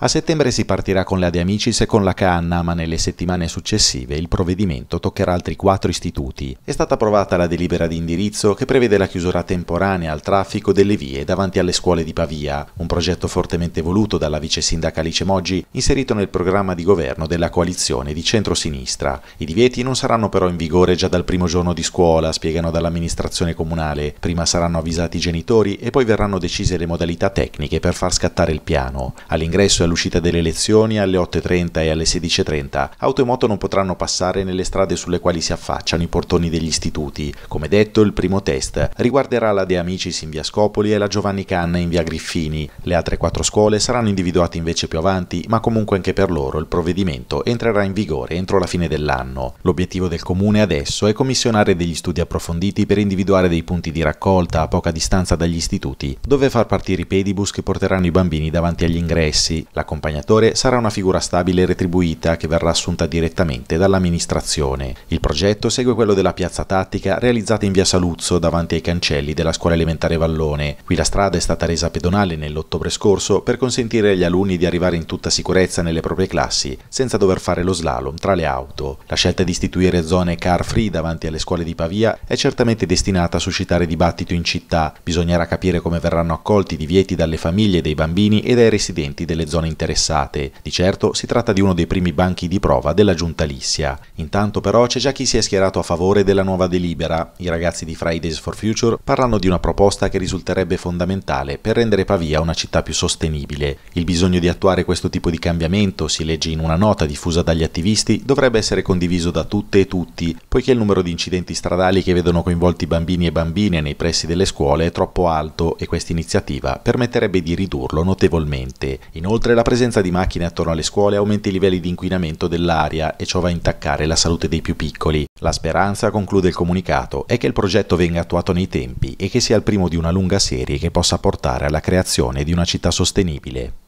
A settembre si partirà con la De Amicis e con la Canna, ma nelle settimane successive il provvedimento toccherà altri quattro istituti. È stata approvata la delibera di indirizzo che prevede la chiusura temporanea al traffico delle vie davanti alle scuole di Pavia, un progetto fortemente voluto dalla vice sindaca Alice Moggi, inserito nel programma di governo della coalizione di centro-sinistra. I divieti non saranno però in vigore già dal primo giorno di scuola, spiegano dall'amministrazione comunale. Prima saranno avvisati i genitori e poi verranno decise le modalità tecniche per far scattare il piano. All'ingresso all'uscita delle lezioni alle 8.30 e alle 16.30, auto e moto non potranno passare nelle strade sulle quali si affacciano i portoni degli istituti. Come detto, il primo test riguarderà la De Amicis in via Scopoli e la Giovanni Canna in via Griffini. Le altre quattro scuole saranno individuate invece più avanti, ma comunque anche per loro il provvedimento entrerà in vigore entro la fine dell'anno. L'obiettivo del comune adesso è commissionare degli studi approfonditi per individuare dei punti di raccolta a poca distanza dagli istituti, dove far partire i pedibus che porteranno i bambini davanti agli ingressi. L'accompagnatore sarà una figura stabile e retribuita che verrà assunta direttamente dall'amministrazione. Il progetto segue quello della piazza tattica realizzata in via Saluzzo davanti ai cancelli della scuola elementare Vallone. Qui la strada è stata resa pedonale nell'ottobre scorso per consentire agli alunni di arrivare in tutta sicurezza nelle proprie classi senza dover fare lo slalom tra le auto. La scelta di istituire zone car free davanti alle scuole di Pavia è certamente destinata a suscitare dibattito in città. Bisognerà capire come verranno accolti i divieti dalle famiglie dei bambini e dai residenti delle zone interessate. Di certo si tratta di uno dei primi banchi di prova della giunta Lissia. Intanto però c'è già chi si è schierato a favore della nuova delibera. I ragazzi di Fridays for Future parlano di una proposta che risulterebbe fondamentale per rendere Pavia una città più sostenibile. Il bisogno di attuare questo tipo di cambiamento, si legge in una nota diffusa dagli attivisti, dovrebbe essere condiviso da tutte e tutti, poiché il numero di incidenti stradali che vedono coinvolti bambini e bambine nei pressi delle scuole è troppo alto e questa iniziativa permetterebbe di ridurlo notevolmente. Inoltre la presenza di macchine attorno alle scuole aumenta i livelli di inquinamento dell'aria e ciò va a intaccare la salute dei più piccoli. La speranza, conclude il comunicato, è che il progetto venga attuato nei tempi e che sia il primo di una lunga serie che possa portare alla creazione di una città sostenibile.